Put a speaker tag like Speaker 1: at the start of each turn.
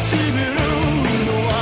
Speaker 1: 立ち狂うのは